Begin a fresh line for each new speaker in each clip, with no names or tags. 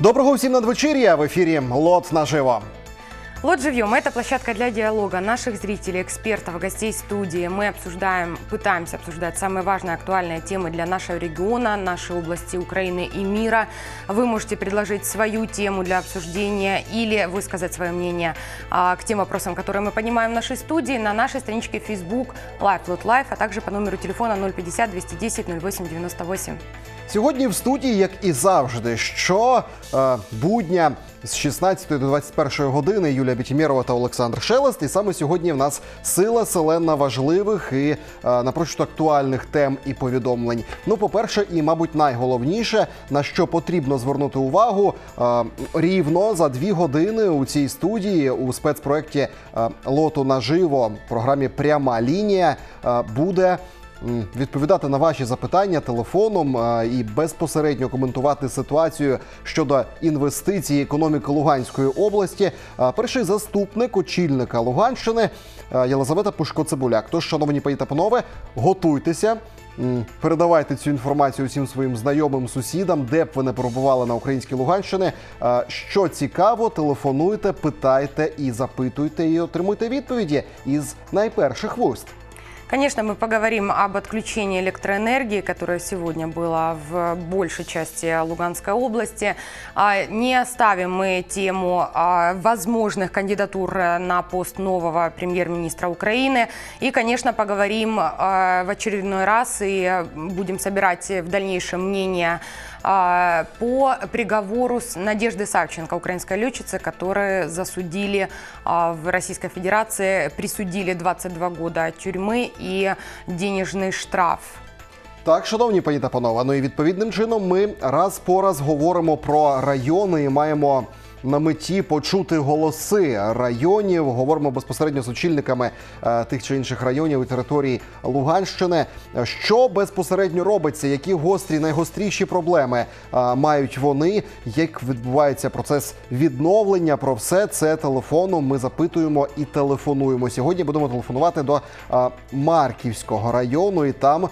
Доброго всім надвечір'я в ефірі Лот наживо.
Вот живьем. Это площадка для диалога наших зрителей, экспертов, гостей студии. Мы обсуждаем, пытаемся обсуждать самые важные актуальные темы для нашего региона, нашей области Украины и мира. Вы можете предложить свою тему для обсуждения или высказать свое мнение а, к тем вопросам, которые мы поднимаем в нашей студии на нашей страничке Facebook Live Life, а также по номеру телефона 050 210 08 98.
Сьогодні в студії, як і завжди, що е, будня з 16 до 21 години Юлія Бітімєрова та Олександр Шелест. І саме сьогодні в нас сила селена важливих і е, напрочуд актуальних тем і повідомлень. Ну, по-перше, і мабуть, найголовніше на що потрібно звернути увагу е, рівно за дві години у цій студії у спецпроекті Лоту наживо програмі Пряма лінія буде. Відповідати на ваші запитання телефоном і безпосередньо коментувати ситуацію щодо інвестицій економіки Луганської області. Перший заступник очільника Луганщини Єлизавета Пушко-Цибуляк. Тож, шановні пані та панове, готуйтеся. Передавайте цю інформацію усім своїм знайомим сусідам, де б ви не перебували на українській Луганщині. Що цікаво, телефонуйте, питайте і запитуйте, і отримуйте відповіді із найперших вуст.
Конечно, мы поговорим об отключении электроэнергии, которое сегодня было в большей части Луганской области. А, Не оставим мы тему а, возможных кандидатур на пост нового премьер-министра Украины. И, конечно, поговорим а, в очередной раз и будем собирать в дальнейшем мнение а, по приговору с Надежды Савченко, украинской летчицы, которые засудили а, в Российской Федерации, присудили 22 года тюрьмы и денежный штраф.
Так, шановні пані та панове, ну і відповідним чином ми раз по раз говоримо про райони і маємо на меті почути голоси районів. Говоримо безпосередньо з очільниками е, тих чи інших районів і територій Луганщини. Що безпосередньо робиться? Які гострі, найгостріші проблеми е, мають вони? Як відбувається процес відновлення? Про все це телефоном ми запитуємо і телефонуємо. Сьогодні будемо телефонувати до е, Марківського району, і там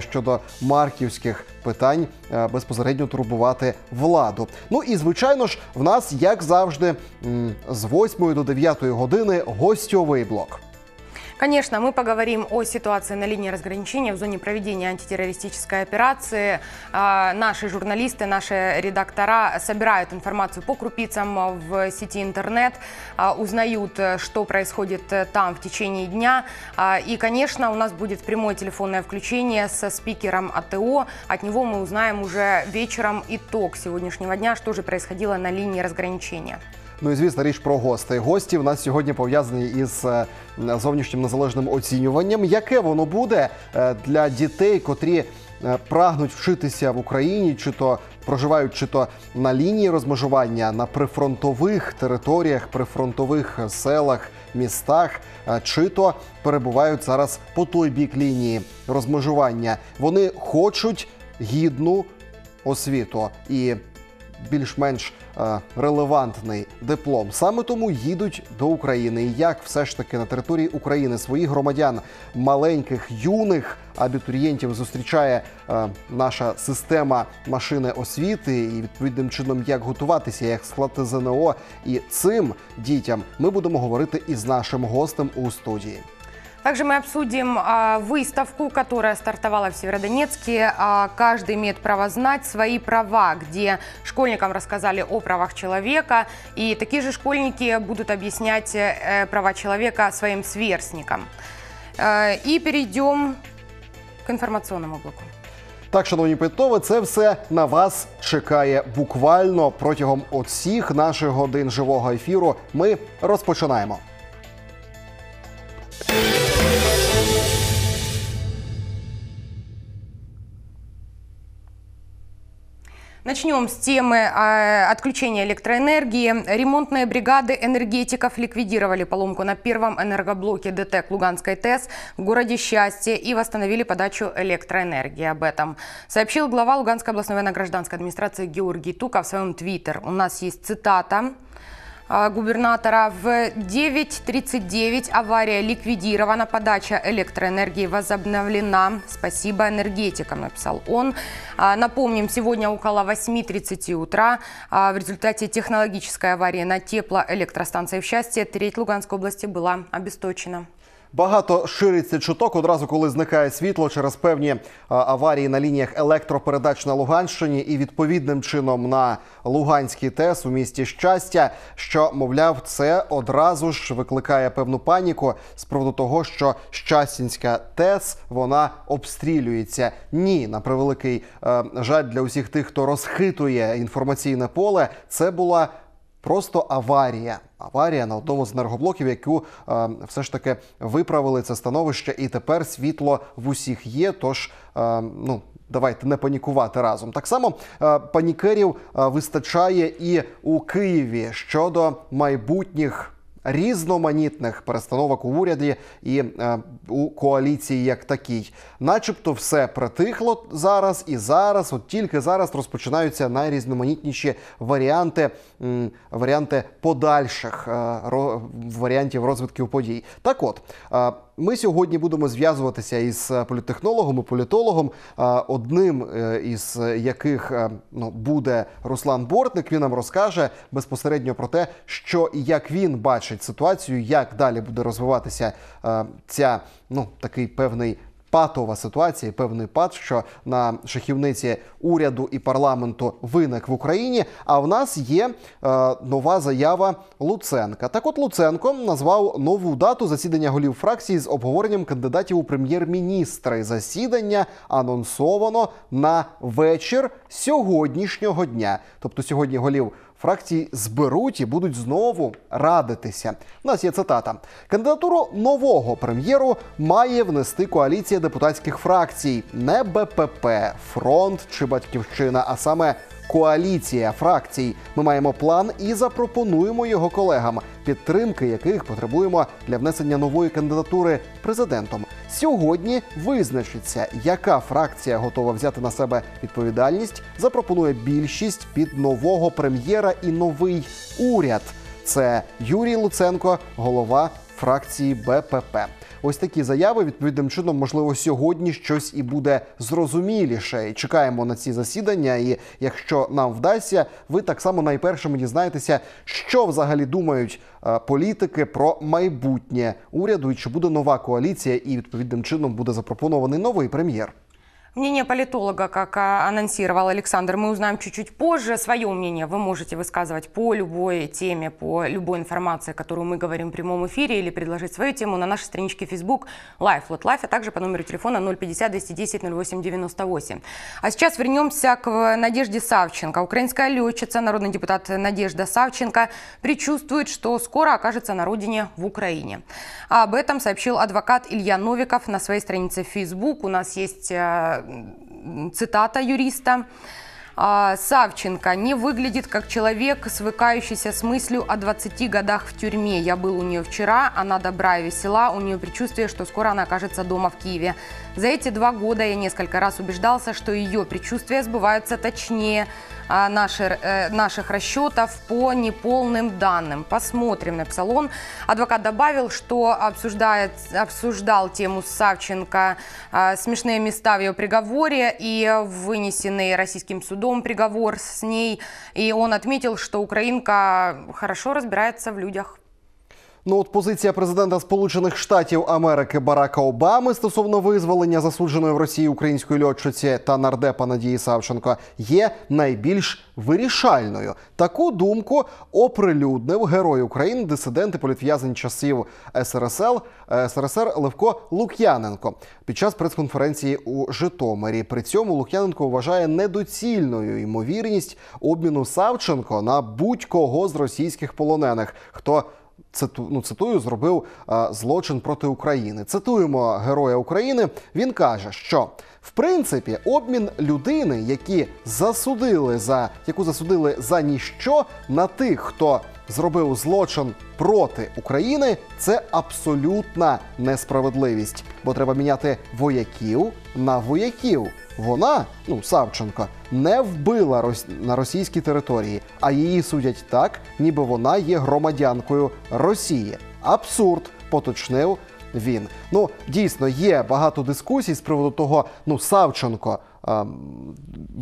щодо марківських питань безпосередньо турбувати владу. Ну і звичайно ж, в нас, як завжди, з 8 до 9 години гостьовий блок.
Конечно, мы поговорим о ситуации на линии разграничения в зоне проведения антитеррористической операции. А, Наши журналисты, наши редактора собирают информацию по крупицам в сети интернет, а, узнают, э, что происходит э, там в течение дня. А, И, конечно, у нас будет прямое телефонное включение со спикером АТО. От него мы узнаем уже вечером итог сегодняшнего дня, что же происходило на линии разграничения.
Ну і звісно, річ про гостей. Гості в нас сьогодні пов'язані із е, зовнішнім незалежним оцінюванням. Яке воно буде е, для дітей, котрі е, прагнуть вчитися в Україні, чи то проживають, чи то на лінії розмежування на прифронтових територіях, прифронтових селах, містах, е, чи то перебувають зараз по той бік лінії розмежування. Вони хочуть гідну освіту і більш-менш е, релевантний диплом. Саме тому їдуть до України. І як все ж таки на території України своїх громадян, маленьких, юних абітурієнтів зустрічає е, наша система машини освіти, і відповідним чином як готуватися, як склати ЗНО. І цим дітям ми будемо говорити із нашим гостем у студії.
Также мы обсудим а, выставку, которая стартовала в Северодонецке. А, каждый имеет право знать свои права, где школьникам рассказали о правах человека. И такие же школьники будут объяснять э, права человека своим сверстникам. Э, и перейдем к информационному блоку.
Так, шановні питови, це все на вас чекає буквально протягом усіх наших годин живого ефіру. Ми розпочинаємо.
Начнем с темы э, отключения электроэнергии. Ремонтные бригады энергетиков ликвидировали поломку на первом энергоблоке ДТЭК Луганской ТЭС в городе Счастье и восстановили подачу электроэнергии. Об этом сообщил глава Луганской областной военно-гражданской администрации Георгий Тука в своем твиттер. У нас есть цитата а, губернатора. В 9.39 авария ликвидирована, подача электроэнергии возобновлена. Спасибо энергетикам, написал он. А, Напомним, сегодня около 8.30 утра а, в результате технологической аварии на теплоэлектростанции в Счастье треть Луганской области была обесточена.
Багато шириться чуток одразу, коли зникає світло через певні аварії на лініях електропередач на Луганщині і відповідним чином на Луганській ТЕС у місті щастя, що мовляв, це одразу ж викликає певну паніку з приводу того, що Щастінська ТЕС вона обстрілюється. Ні, на превеликий е, жаль для усіх тих, хто розхитує інформаційне поле. Це була Просто аварія. Аварія на одному з енергоблоків, яку е, все ж таки виправили це становище, і тепер світло в усіх є. Тож, е, ну. Давайте не панікувати разом. Так само е, панікерів е, вистачає і у Києві щодо майбутніх різноманітних перестановок у уряді і е, у коаліції як такій. Начебто все притихло зараз, і зараз, от тільки зараз розпочинаються найрізноманітніші варіанти, варіанти подальших е, варіантів розвитків подій. Так от. е, ми сьогодні будемо зв'язуватися із політтехнологом і політологом, е, одним е, із яких е, ну, буде Руслан Бортник. Він нам розкаже безпосередньо про те, що і як він бачить ситуацію, як далі буде розвиватися е, ця ну такий певний. Патова ситуація, певний пад, що на шахівниці уряду і парламенту виник в Україні. А в нас є е, нова заява Луценка. Так, от Луценко назвав нову дату засідання голів фракції з обговоренням кандидатів у прем'єр-міністри. Засідання анонсовано на вечір сьогоднішнього дня. Тобто сьогодні голів фракції зберуть і будуть знову радитися. У нас є цитата: кандидатуру нового прем'єру має внести коаліція депутатських фракцій, не БПП, фронт чи батьківщина, а саме. Коаліція фракцій. Ми маємо план і запропонуємо його колегам, підтримки яких потребуємо для внесення нової кандидатури президентом. Сьогодні визначиться, яка фракція готова взяти на себе відповідальність, запропонує більшість під нового прем'єра і новий уряд. Це Юрій Луценко, голова фракції БПП. Ось такі заяви відповідним чином, можливо, сьогодні щось і буде зрозуміліше. І чекаємо на ці засідання. І якщо нам вдасться, ви так само найпершими дізнаєтеся, що взагалі думають е, політики про майбутнє уряду, і чи буде нова коаліція, і відповідним чином буде запропонований новий прем'єр.
Мнение политолога, как а, анонсировал Александр, мы узнаем чуть-чуть позже. Свое мнение вы можете высказывать по любой теме, по любой информации, которую мы говорим в прямом эфире, или предложить свою тему на нашей страничке Facebook Life Lot Life, а также по номеру телефона 050 210 08 98. А сейчас вернемся к Надежде Савченко. Украинская летчица, народный депутат Надежда Савченко предчувствует, что скоро окажется на родине в Украине. А об этом сообщил адвокат Илья Новиков на своей странице в Facebook. У нас есть э, цитата юриста. А, Савченко не выглядит как человек, свыкающийся с мыслью о 20 годах в тюрьме. Я был у нее вчера, она добра и весела, у нее предчувствие, что скоро она окажется дома в Киеве. За эти два года я несколько раз убеждался, что ее предчувствия сбываются точнее а, наши, э, наших расчетов по неполным данным. Посмотрим, написал он. Адвокат добавил, что обсуждает, обсуждал тему Савченко а, смешные места в ее приговоре и вынесенный российским судом приговор с ней. И он отметил, что украинка хорошо разбирается в людях.
Ну, от позиція президента Сполучених Штатів Америки Барака Обами стосовно визволення засудженої в Росії української льотчиці та нардепа Надії Савченко є найбільш вирішальною. Таку думку оприлюднив герой України, дисидент і політв'язень часів СРСР, СРСР Левко Лук'яненко під час прес-конференції у Житомирі. При цьому Лук'яненко вважає недоцільною ймовірність обміну Савченко на будь-кого з російських полонених, хто циту, ну, цитую, зробив е, злочин проти України. Цитуємо героя України. Він каже, що В принципі, обмін людини, які засудили за яку засудили за ніщо на тих, хто зробив злочин проти України, це абсолютна несправедливість. Бо треба міняти вояків на вояків. Вона, ну Савченко, не вбила рос... на російській території, а її судять так, ніби вона є громадянкою Росії. Абсурд, поточнив він. Ну дійсно є багато дискусій з приводу того, ну Савченко. ем,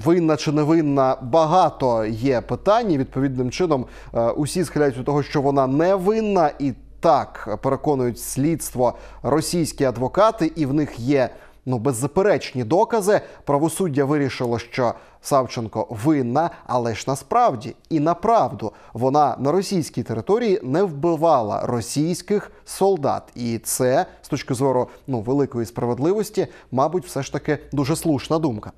Винна чи не винна, багато є питань. Відповідним чином е, усі схиляються до того, що вона не винна, і так переконують слідство російські адвокати, і в них є ну беззаперечні докази. Правосуддя вирішило, що Савченко винна, але ж насправді і направду вона на російській території не вбивала російських солдат, і це з точки зору ну великої справедливості, мабуть, все ж таки дуже слушна думка.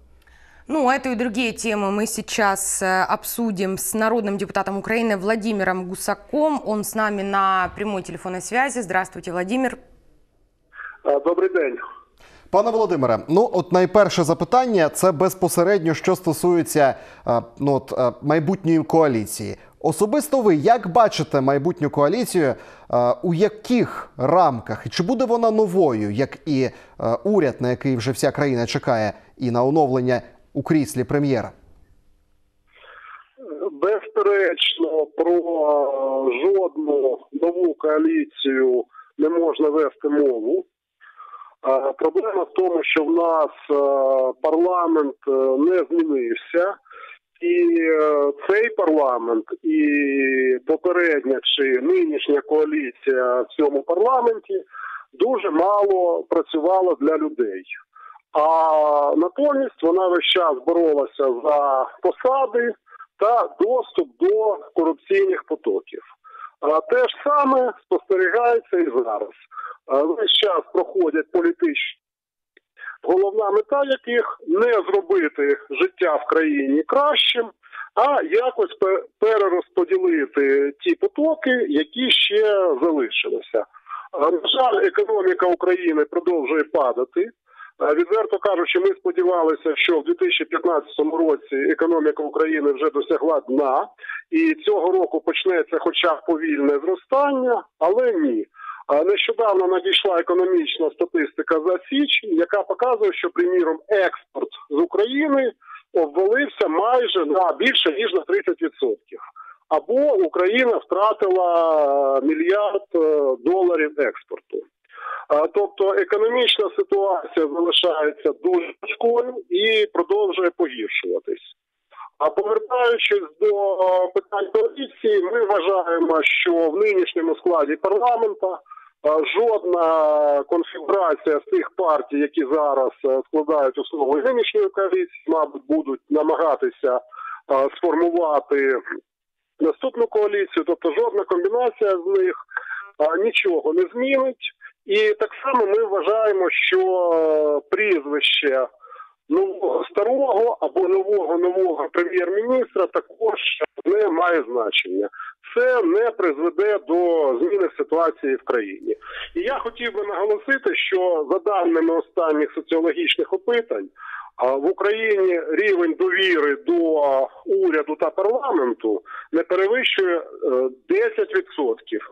Ну, эту и другие темы мы сейчас э, обсудим с народным депутатом Украины Владимиром Гусаком. Он с нами на прямой телефонной связи. Здравствуйте, Владимир.
Е, Добрий день.
Пане Володимире, ну от найперше запитання це безпосередньо, що стосується е, ну, от, е, майбутньої коаліції. Особисто ви як бачите майбутню коаліцію, е, у яких рамках і чи буде вона новою, як і уряд, на який вже вся країна чекає, і на оновлення у кріслі прем'єра?
Безперечно, про жодну нову коаліцію не можна вести мову. Е, Проблема в тому, що в нас е, парламент е, не змінився, і цей парламент, і попередня чи нинішня коаліція в цьому парламенті дуже мало працювала для людей. А натомість вона весь час боролася за посади та доступ до корупційних потоків. Те ж саме спостерігається і зараз. Весь час проходять політичні, головна мета яких не зробити життя в країні кращим, а якось перерозподілити ті потоки, які ще залишилися. На жаль, економіка України продовжує падати. Відверто кажучи, ми сподівалися, що в 2015 році економіка України вже досягла дна, і цього року почнеться хоча б повільне зростання, але ні. Нещодавно надійшла економічна статистика за січень, яка показує, що, приміром, експорт з України обвалився майже на більше ніж на 30%. Або Україна втратила мільярд е, доларів експорту. Тобто економічна ситуація залишається дуже важкою і продовжує погіршуватись. А повертаючись до питань коаліції, ми вважаємо, що в нинішньому складі парламента жодна конфігурація з тих партій, які зараз складають основу нинішньої коаліції, мабуть, будуть намагатися сформувати наступну коаліцію, тобто жодна комбінація з них нічого не змінить. І так само ми вважаємо, що прізвище нового старого або нового нового прем'єр-міністра також не має значення. Це не призведе до зміни ситуації в країні. І я хотів би наголосити, що за даними останніх соціологічних опитань, в Україні рівень довіри до уряду та парламенту не перевищує е, 10%,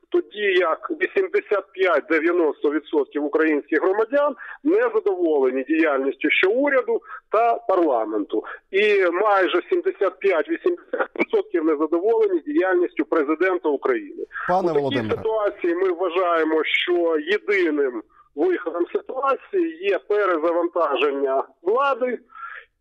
тоді як 85-90% українських громадян не задоволені діяльністю що уряду та парламенту, і майже 75-80% не задоволені діяльністю президента України.
Пане
У такій
Володимире.
ситуації ми вважаємо, що єдиним виходом ситуації є перезавантаження влади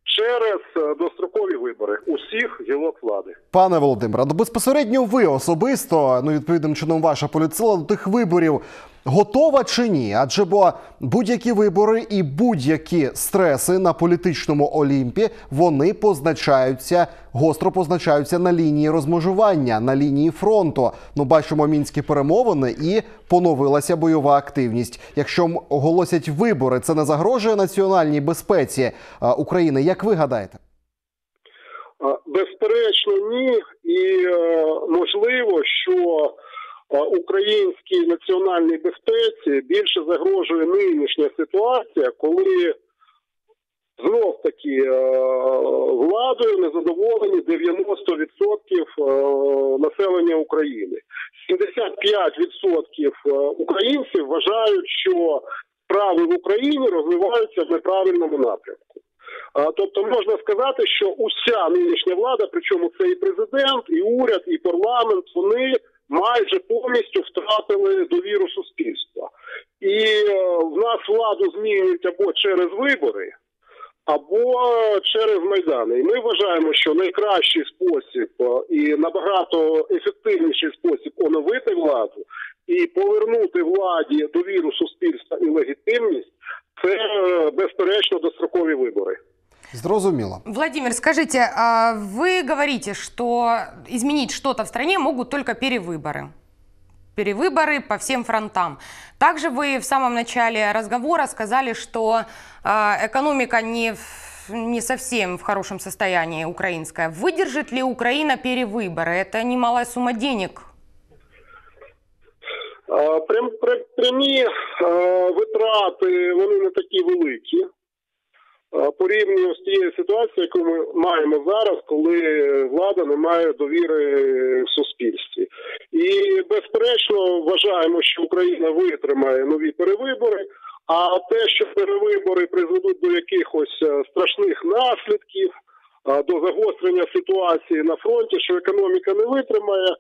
через е, дострокові вибори усіх гілок влади.
Пане Володимире, ну безпосередньо ви особисто, ну відповідним чином, ваша політсила до тих виборів готова чи ні? Адже бо будь-які вибори і будь-які стреси на політичному олімпі вони позначаються гостро позначаються на лінії розмежування, на лінії фронту. Ну бачимо мінські перемовини і поновилася бойова активність. Якщо оголосять вибори, це не загрожує національній безпеці е, України. Як ви гадаєте?
Е, Безперечно, ні, і е, можливо, що українській національній безпеці більше загрожує нинішня ситуація, коли знов таки е, владою незадоволені 90% е, населення України. 75% е, українців вважають, що справи в Україні розвиваються в неправильному напрямку. Тобто можна сказати, що уся нинішня влада, причому це і президент, і уряд, і парламент, вони майже повністю втратили довіру суспільства. І е, в нас владу змінюють або через вибори, або через майдани. І ми вважаємо, що найкращий спосіб е, і набагато ефективніший спосіб оновити владу і повернути владі довіру суспільства і легітимність це е, безперечно дострокові вибори.
Зрозуміло.
Владимир, скажите, а вы говорите, что изменить что-то в стране могут только перевыборы. Перевыборы по всем фронтам. Также вы в самом начале разговора сказали, что а, экономика не, в- не совсем в хорошем состоянии украинская. Выдержит ли Украина перевыборы? Это немалая сумма денег.
Е, Прям, прям- прямі е, витрати вони не такі великі. Е, з тією ситуацією, яку ми маємо зараз, коли влада не має довіри в суспільстві. І безперечно вважаємо, що Україна витримає нові перевибори. А те, що перевибори призведуть до якихось е, страшних наслідків, до загострення ситуації на фронті, що економіка не витримає.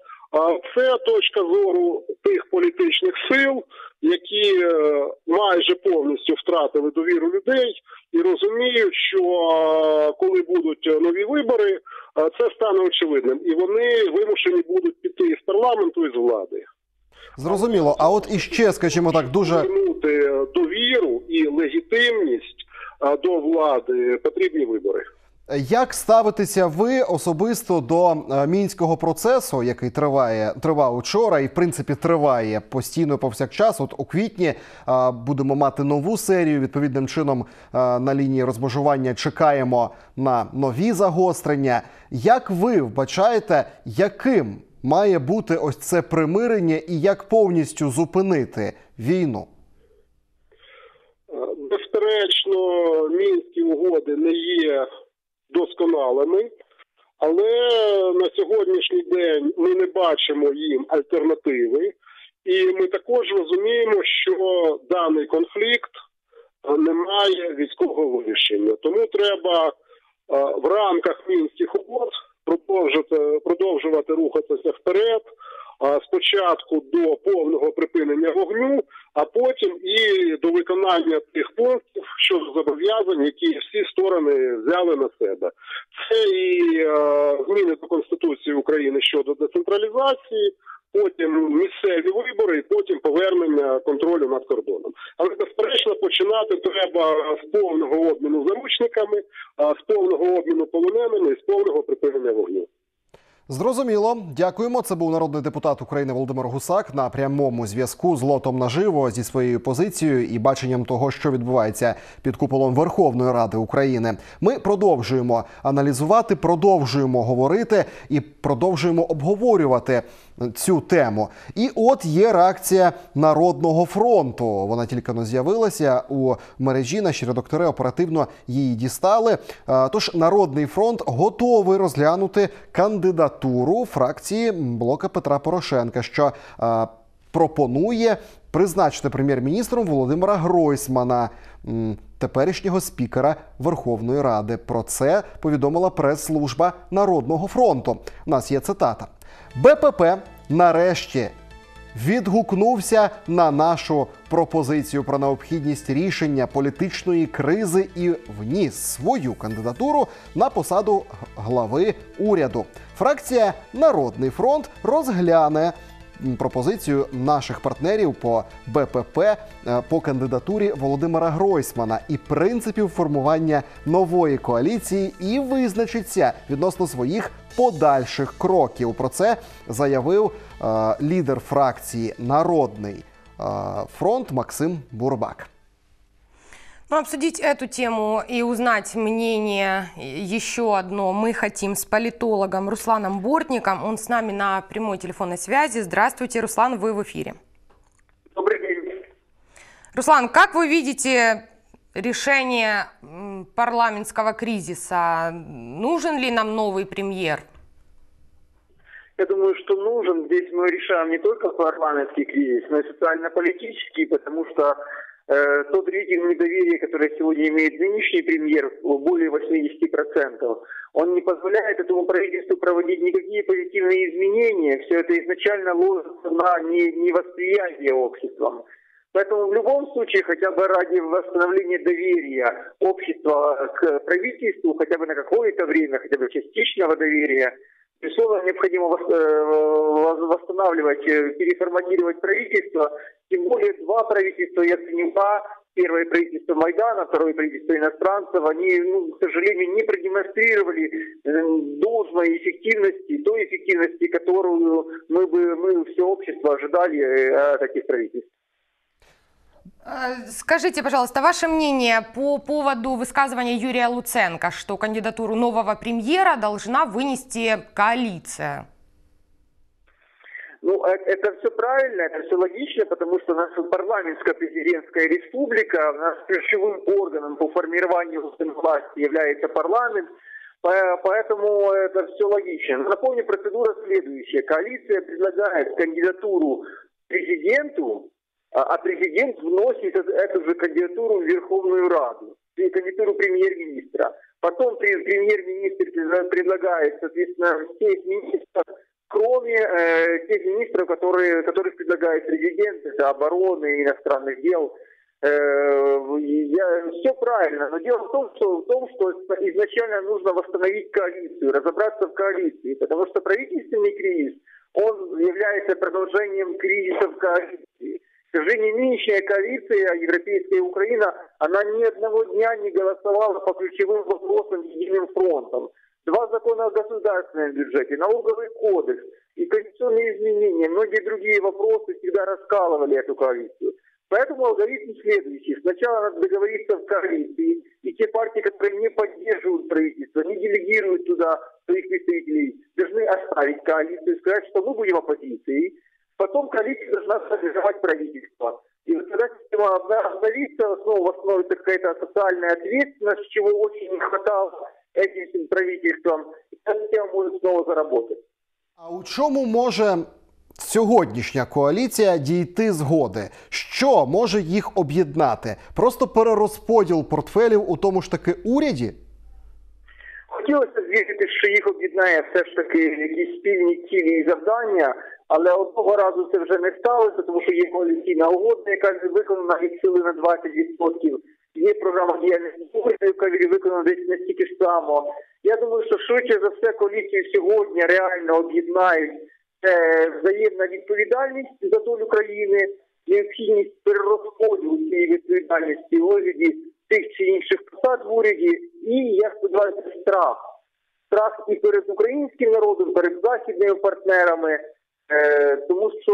Це точка зору тих політичних сил, які е, майже повністю втратили довіру людей і розуміють, що е, коли будуть е, нові вибори, це стане очевидним, і вони вимушені будуть піти із парламенту і з влади.
Зрозуміло. А от іще, скажімо так, дуже
довіру і легітимність до влади потрібні вибори.
Як ставитеся ви особисто до е, мінського процесу, який триває тривав учора, і в принципі триває постійно повсякчас? От у квітні е, будемо мати нову серію. Відповідним чином е, на лінії розмежування чекаємо на нові загострення. Як ви вбачаєте, яким має бути ось це примирення, і як повністю зупинити війну?
Безперечно, мінські угоди не є досконалими, але на сьогоднішній день ми не бачимо їм альтернативи, і ми також розуміємо, що даний конфлікт е, не має військового вирішення. Тому треба е, в рамках мінських угод продовжити, продовжувати рухатися вперед. Спочатку до повного припинення вогню, а потім і до виконання тих пунктів щодо зобов'язань, які всі сторони взяли на себе. Це і е, зміни до Конституції України щодо децентралізації, потім місцеві вибори, і потім повернення контролю над кордоном. Але безперечно починати треба з повного обміну заручниками, з повного обміну полоненими і з повного припинення вогню.
Зрозуміло, дякуємо. Це був народний депутат України Володимир Гусак на прямому зв'язку з лотом наживо зі своєю позицією і баченням того, що відбувається під куполом Верховної Ради України. Ми продовжуємо аналізувати, продовжуємо говорити і продовжуємо обговорювати цю тему. І от є реакція Народного фронту. Вона тільки не з'явилася у мережі. Наші редактори оперативно її дістали. Е, Тож Народний фронт готовий розглянути кандидатуру фракції блока Петра Порошенка, що е, пропонує призначити прем'єр-міністром Володимира Гройсмана. Теперішнього спікера Верховної Ради про це повідомила прес-служба Народного фронту. У нас є цитата: БПП нарешті відгукнувся на нашу пропозицію про необхідність рішення політичної кризи і вніс свою кандидатуру на посаду глави уряду. Фракція Народний фронт розгляне пропозицію наших партнерів по БПП е, по кандидатурі Володимира Гройсмана і принципів формування нової коаліції і визначиться відносно своїх подальших кроків. Про це заявив е, лідер фракції Народний е, фронт Максим Бурбак.
Ну, обсудить эту тему и узнать мнение еще одно мы хотим с политологом Русланом Бортником. Он с нами на прямой телефонной связи. Здравствуйте, Руслан, вы в эфире.
Добрий день.
Руслан, как вы видите решение парламентского кризиса. Нужен ли нам новый премьер?
Я думаю, что нужен. Здесь мы решаем не только парламентский кризис, но и социально-политический, потому что тот рейтинг недоверия, который сегодня имеет нынешний премьер, более 80%, он не позволяет этому правительству проводить никакие позитивные изменения. Все это изначально ложится на не- невосприятие обществом. Поэтому в любом случае, хотя бы ради восстановления доверия общества к правительству, хотя бы на какое-то время, хотя бы частичного доверия, безусловно, необходимо э, вос- восстанавливать, э, переформатировать правительство. Тем более два правительства Яценюка, первое правительство Майдана, второе правительство иностранцев, они, ну, к сожалению, не продемонстрировали э, должной эффективности, той эффективности, которую мы бы, мы все общество ожидали от этих правительств.
Э, Скажите, пожалуйста, ваше мнение по поводу высказывания Юрия Луценко, что кандидатуру нового премьера должна вынести коалиция?
Ну, э- это все правильно, это все логично, потому что нас парламентская президентская республика, у нас ключевым органом по формированию власти является парламент, По- Поэтому это все логично. Но Напомню, процедура следующая. Коалиция предлагает кандидатуру президенту, а а президент вносит эт- эту же кандидатуру в Верховную Раду, кандидатуру премьер-министра. Потом пре- премьер-министр предла- предлагает, соответственно, всех министров, кроме э, тех министров, которые, которых предлагает президент, это обороны, иностранных дел, Э, я, все правильно, но дело в том, что, в том, что изначально нужно восстановить коалицию, разобраться в коалиции, потому что правительственный кризис, он является продолжением кризиса в коалиции. К сожалению, нынешняя коалиция, Европейская Украина, она ни одного дня не голосовала по ключевым вопросам единым фронтом. Два закона о государственном бюджете, налоговый кодекс и конституционные изменения, многие другие вопросы всегда раскалывали эту коалицию. Поэтому алгоритм следующий. Сначала надо договориться в коалиции, и те партии, которые не поддерживают правительство, не делегируют туда своих представителей, должны оставить коалицию и сказать, что мы будем оппозицией. Потом коалиция должна сформировать правительство. И вот когда система обновится, снова восстановится какая-то социальная ответственность, чего очень не хватало этим правительствам, и эта система может снова заработать.
А у чому може сьогоднішня коаліція дійти згоди? Що може їх об'єднати? Просто перерозподіл портфелів у тому ж таки уряді?
Хотілося б вірити, що їх об'єднає все ж таки якісь спільні цілі і завдання, але одного разу це вже не сталося, тому що є коаліційна угода, яка виконана від сили на 20%. Є програма діяльності уряду, яка виконана десь настільки ж само. Я думаю, що швидше за все коаліцію сьогодні реально об'єднають взаємна відповідальність за долю країни, необхідність перерозподілу цієї відповідальності у вигляді тих чи інших посад в уряді, і я сподіваюся, страх. Страх і перед українським народом, перед західними партнерами, тому що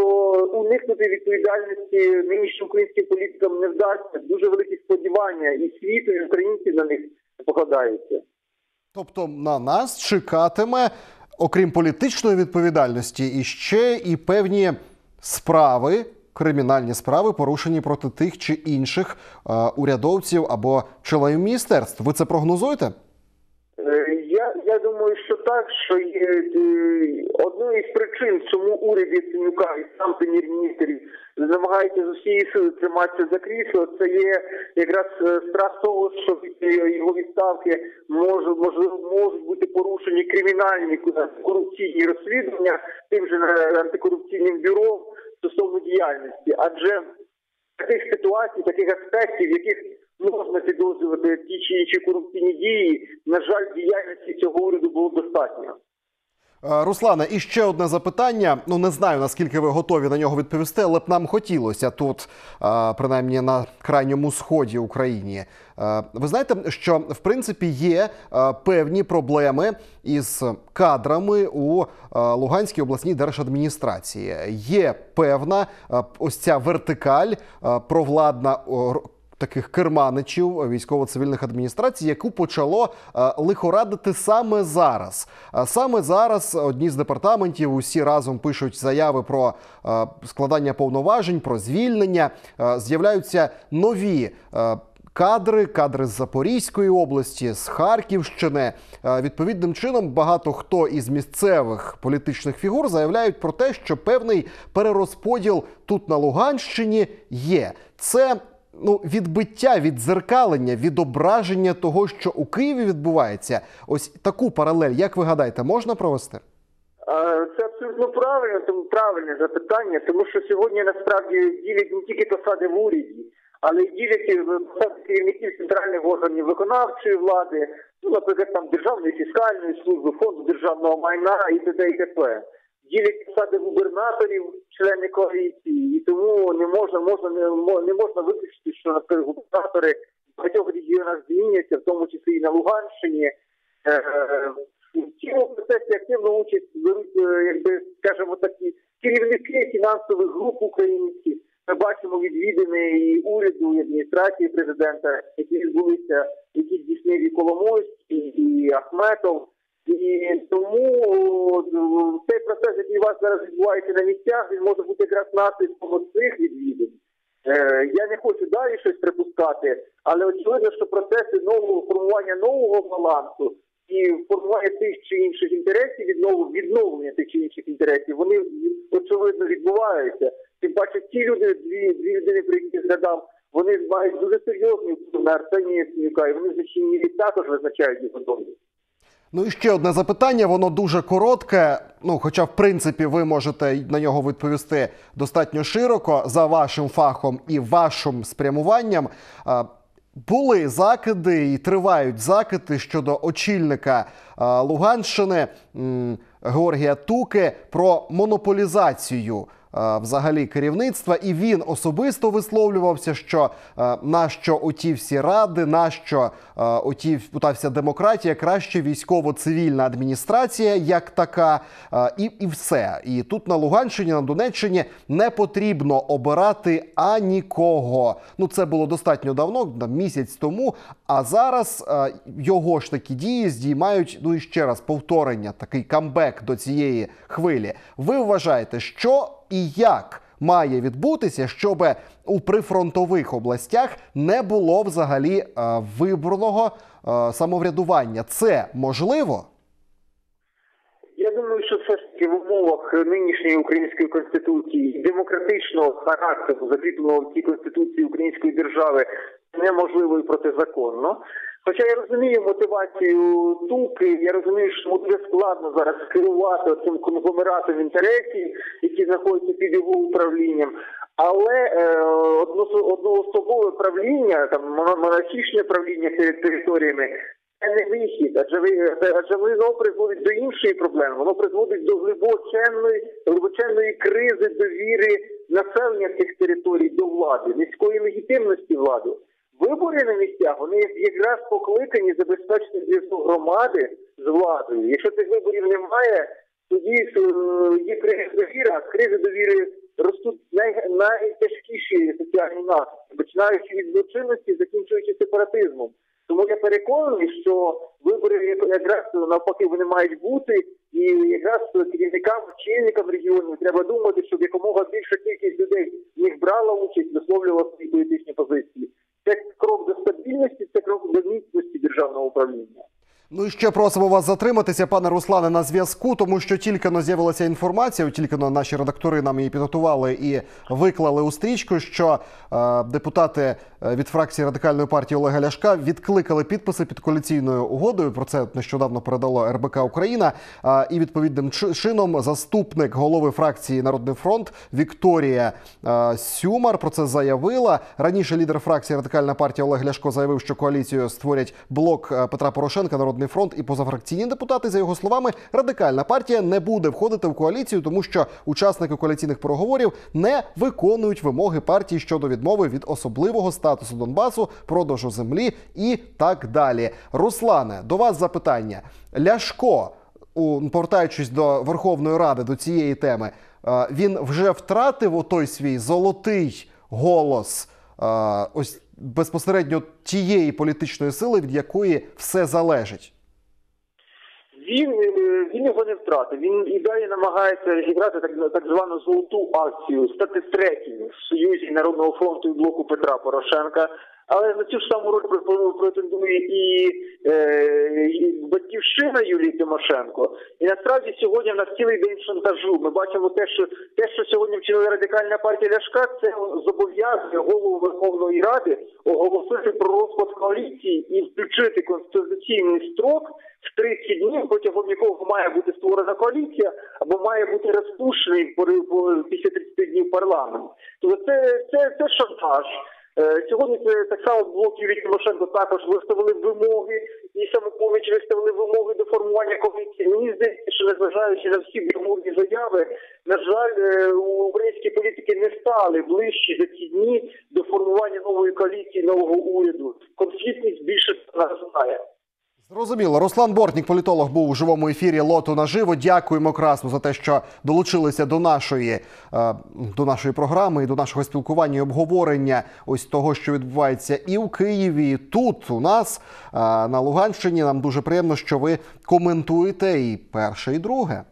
уникнути відповідальності нинішнім українським політикам не вдасться. Дуже великі сподівання і світу, і українці на них покладаються.
Тобто на нас чекатиме, окрім політичної відповідальності, і ще і певні справи, кримінальні справи, порушені проти тих чи інших е, урядовців або членів міністерств. Ви це прогнозуєте?
Е, Я, я думаю, що так, що є е, одною із причин, чому уряд Яценюка і сам прем'єр-міністр намагається з усієї сили триматися за крісло, це є якраз е, страх того, що е, його відставки можуть, можливо, можуть бути порушені кримінальні корупційні розслідування тим же антикорупційним бюро стосовно діяльності. Адже таких ситуацій, таких аспектів, яких можна підозрювати ті чи інші корупційні дії, на жаль, діяльності цього уряду було достатньо.
Е, Руслане, і ще одне запитання. Ну не знаю наскільки ви готові на нього відповісти, але б нам хотілося тут, е, принаймні на крайньому сході України. Е, Ви знаєте, що в принципі є певні проблеми із кадрами у Луганській обласній держадміністрації. Є певна ось ця вертикаль провладна. Таких керманичів військово-цивільних адміністрацій, яку почало е, лихорадити саме зараз. Саме зараз одні з департаментів усі разом пишуть заяви про е, складання повноважень, про звільнення. Е, з'являються нові. е, кадри, кадри з Запорізької області, з Харківщини. Е, Відповідним чином багато хто із місцевих політичних фігур заявляють про те, що певний перерозподіл тут на Луганщині є. Це ну, відбиття, віддзеркалення, відображення того, що у Києві відбувається. Ось таку паралель, як ви гадаєте, можна провести?
Це абсолютно правильно, тому правильне запитання, тому що сьогодні насправді ділять не тільки посади в уряді, але й ділять посади керівників центральних органів виконавчої влади, ну, наприклад, там Державної фіскальної служби, фонду державного майна і т.д. і т.п. Ділять посади губернаторів, члени коаліції, і тому не можна, можна не, не можна виключити, що наприклад, губернатори в багатьох регіонах зміняться, в тому числі і на Луганщині. Е, В цьому процесі активну участь беруть, е, якби скажімо такі керівники фінансових груп українських. Ми бачимо відвідини і уряду, і адміністрації президента, які відбулися, які здійснив і Коломойський, і Ахметов. І тому цей процес, який у вас зараз відбувається на місцях, він може бути якраз наслідком цих відвідин. Е, Я не хочу далі щось припускати, але очевидно, що процеси нового формування нового балансу і формування тих чи інших інтересів, відновлення, тих чи інших інтересів, вони очевидно відбуваються. Тим паче, ті люди, дві, дві людини, про які згадав, вони мають дуже серйозний вплив на Арсенія Яценюка, і вони в також визначають його долю.
Ну і ще одне запитання, воно дуже коротке. Ну, хоча, в принципі, ви можете на нього відповісти достатньо широко за вашим фахом і вашим спрямуванням. Були закиди і тривають закиди щодо очільника Луганщини Георгія Туки про монополізацію взагалі керівництва, і він особисто висловлювався, що а, нащо оті всі ради, нащо а, оті та вся демократія, краще військово-цивільна адміністрація, як така, і, і все. І тут на Луганщині, на Донеччині не потрібно обирати анікого. Ну це було достатньо давно, місяць тому. А зараз а, його ж такі дії здіймають ну і ще раз повторення, такий камбек до цієї хвилі. Ви вважаєте, що і як має відбутися, щоб у прифронтових областях не було взагалі е, виборного е, самоврядування? Це можливо?
Я думаю, що все ж таки в умовах нинішньої української конституції демократичного характеру, закріпленого в цій конституції української держави, неможливо і протизаконно. Хоча я розумію мотивацію Туки, я розумію, що дуже складно зараз керувати цим конгломератом інтересів, які знаходяться під його управлінням. Але е, одно- одноособове правління, там монархічне правління перед територіями, це не вихід, адже ви адже воно призводить до іншої проблеми. Воно призводить до глибоченної глибоченної кризи довіри населення цих територій до влади, низької легітимності влади. Вибори на місцях вони якраз покликані забезпечити зв'язок громади з владою. Якщо цих виборів немає, тоді е, є криза довіри, а кризи довіри ростуть най, найтяжкіші соціальні наслідки, починаючи від злочинності, закінчуючи сепаратизмом. Тому я переконаний, що вибори якраз навпаки вони мають бути, і якраз керівникам, очільникам регіонів треба думати, щоб якомога більша кількість людей в них брала участь, висловлювала свої політичні позиції. Це крок до стабільності, це крок до міцності державного управління.
Ну і ще просимо вас затриматися, пане Руслане, на зв'язку, тому що тільки но з'явилася інформація, тільки но наші редактори нам її підготували і виклали у стрічку, що е, депутати від фракції радикальної партії Олега Ляшка відкликали підписи під коаліційною угодою. Про це нещодавно передало РБК Україна. Е, і відповідним чином заступник голови фракції Народний фронт Вікторія е, Сюмар про це заявила. Раніше лідер фракції Радикальна партія Олег Ляшко заявив, що коаліцію створять блок е, Петра Порошенка, Народний фронт і позафракційні депутати. За його словами, радикальна партія не буде входити в коаліцію, тому що учасники коаліційних переговорів не виконують вимоги партії щодо відмови від особливого статусу Донбасу, продажу землі і так далі. Руслане, до вас запитання. Ляшко, у повертаючись до Верховної Ради до цієї теми, е, він вже втратив той свій золотий голос. е, Ось безпосередньо тієї політичної сили, від якої все залежить.
Він, е, він його не втратив. Він і далі намагається зіграти так, так звану золоту акцію, стати третім в Союзі Народного фронту і блоку Петра Порошенка. Але на цю ж саму роль претендує- і, е, і батьківщина Юлії Тимошенко. І насправді сьогодні в нас цілий день шантажу. Ми бачимо те, що те, що сьогодні вчинила радикальна партія Ляшка, це зобов'язує голову Верховної Ради оголосити про розпад коаліції і включити конституційний строк в 30 днів, протягом якого має бути створена коаліція, або має бути розпущений після 30 днів парламент. Тобто це, це, це шантаж. Е, Сьогодні так само блок Юрій Тимошенко також виставили вимоги, і самопоміч виставили вимоги до формування коаліції. Мені здається, що незважаючи на всі вимоги заяви, на жаль, е, українські політики не стали ближчі за ці дні до формування нової коаліції, нового уряду. Конфліктність більше наростає.
Зрозуміло. Руслан Бортнік, політолог, був у живому ефірі Лоту наживо. Дякуємо красно за те, що долучилися до нашої, е, до нашої програми і до нашого спілкування і обговорення ось того, що відбувається і в Києві, і тут у нас е, на Луганщині. Нам дуже приємно, що ви коментуєте і перше, і друге.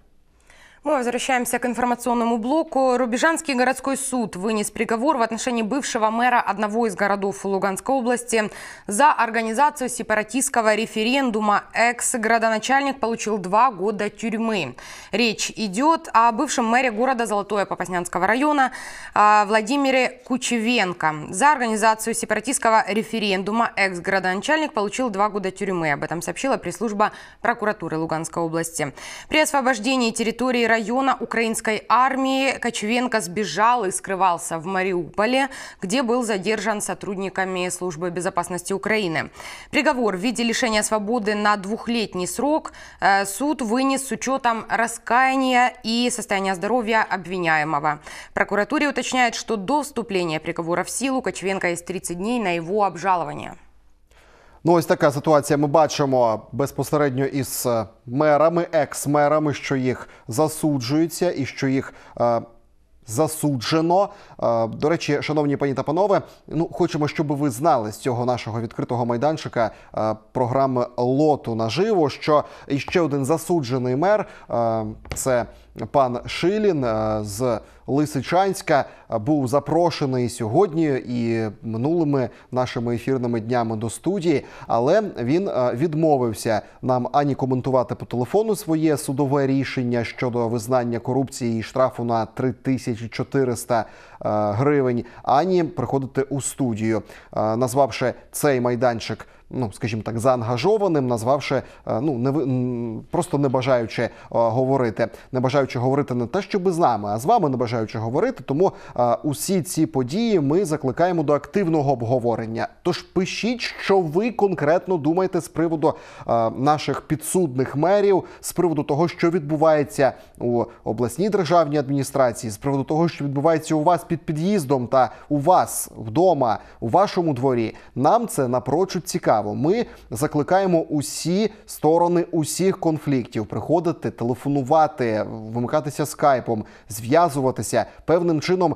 Мы возвращаемся к информационному блоку. Рубежанский городской суд вынес приговор в отношении бывшего мэра одного из городов Луганской области за организацию сепаратистского референдума. Экс-градоначальник получил два года тюрьмы. Речь идет о бывшем мэре города Золотое Попаснянского района а, Владимире Кучевенко. За организацию сепаратистского референдума экс-градоначальник получил два года тюрьмы. Об этом сообщила пресс-служба прокуратуры Луганской области. При освобождении территории района украинской армии Кочевенко сбежал и скрывался в Мариуполе, где был задержан сотрудниками службы безопасности Украины. Приговор в виде лишения свободы на двухлетний срок э, суд вынес с учетом раскаяния и состояния здоровья обвиняемого. Прокуратуре уточняют, что до вступления приговора в силу Кочевенко есть 30 дней на его обжалование.
Ну, ось така ситуація. Ми бачимо безпосередньо із е, мерами, екс-мерами, що їх засуджуються і що їх. е, Засуджено. Е, До речі, шановні пані та панове, ну хочемо, щоб ви знали з цього нашого відкритого майданчика е, програми Лоту наживо, що іще один засуджений мер це пан Шилін з Лисичанська був запрошений сьогодні і минулими нашими ефірними днями до студії, але він відмовився нам ані коментувати по телефону своє судове рішення щодо визнання корупції і штрафу на 3400 е, гривень, ані приходити у студію, назвавши цей майданчик. Ну, скажімо так, заангажованим, назвавши е, ну не просто не бажаючи е, говорити, не бажаючи говорити не те, щоб з нами, а з вами не бажаючи говорити. Тому е, усі ці події ми закликаємо до активного обговорення. Тож пишіть, що ви конкретно думаєте з приводу наших підсудних мерів, з приводу того, що відбувається у обласній державній адміністрації, з приводу того, що відбувається у вас під під'їздом та у вас вдома, у вашому дворі. Нам це напрочуд цікаво. Ми закликаємо усі сторони усіх конфліктів приходити, телефонувати, вимикатися скайпом, зв'язуватися певним чином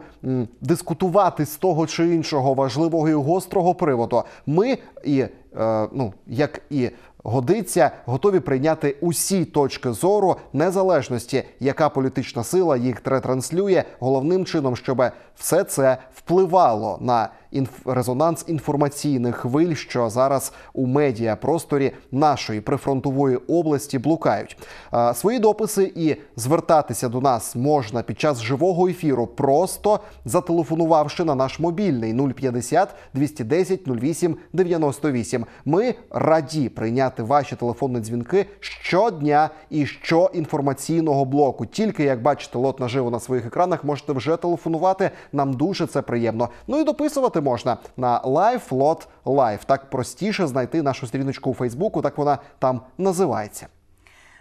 дискутувати з того чи іншого важливого і гострого приводу. Ми і е, ну як і годиться, готові прийняти усі точки зору незалежності, яка політична сила їх ретранслює, головним чином, щоб все це впливало на інф... резонанс інформаційних хвиль, що зараз у медіапросторі нашої прифронтової області блукають. А, свої дописи і звертатися до нас можна під час живого ефіру, просто зателефонувавши на наш мобільний 050 210 08 98. Ми раді прийняти ваші телефонні дзвінки щодня і що інформаційного блоку. Тільки як бачите, лот наживо на своїх екранах, можете вже телефонувати. Нам дуже це приємно. Ну і дописувати можна на Live Lot Live. Так простіше знайти нашу сторіночку у Фейсбуку. Так вона там називається.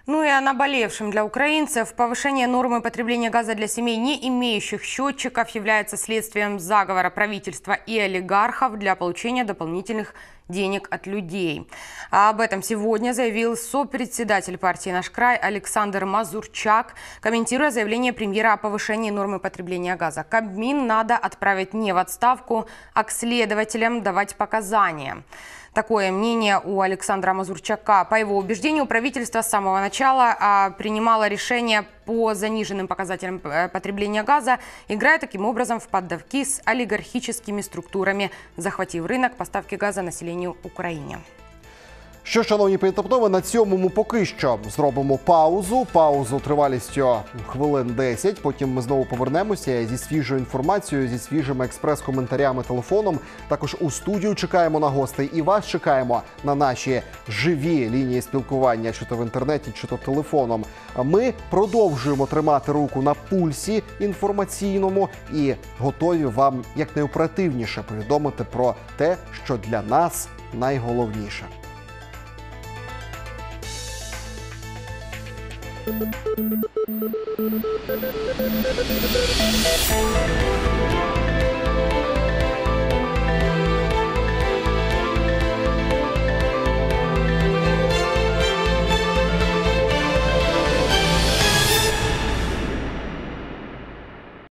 Ну и о наболевшем для украинцев. Повышение нормы потребления газа для семей, не имеющих счетчиков, является следствием заговора правительства и олигархов для получения дополнительных денег от людей. А об этом сегодня заявил сопредседатель партии «Наш край» Александр Мазурчак, комментируя заявление премьера о повышении нормы потребления газа. Кабмин надо отправить не в отставку, а к следователям давать показания. Такое мнение у Александра Мазурчака. По его убеждению, правительство с самого начала а, принимало решения по заниженным показателям э, потребления газа, играя таким образом в поддавки с олигархическими структурами, захватив рынок поставки газа населению Украине.
Що, шановні підтоптови, на цьому ми поки що зробимо паузу. Паузу тривалістю хвилин 10. Потім ми знову повернемося зі свіжою інформацією, зі свіжими експрес-коментарями телефоном. Також у студію чекаємо на гостей і вас чекаємо на наші живі лінії спілкування, чи то в інтернеті, чи то телефоном. Ми продовжуємо тримати руку на пульсі інформаційному і готові вам якнайоперативніше повідомити про те, що для нас найголовніше. Thank you.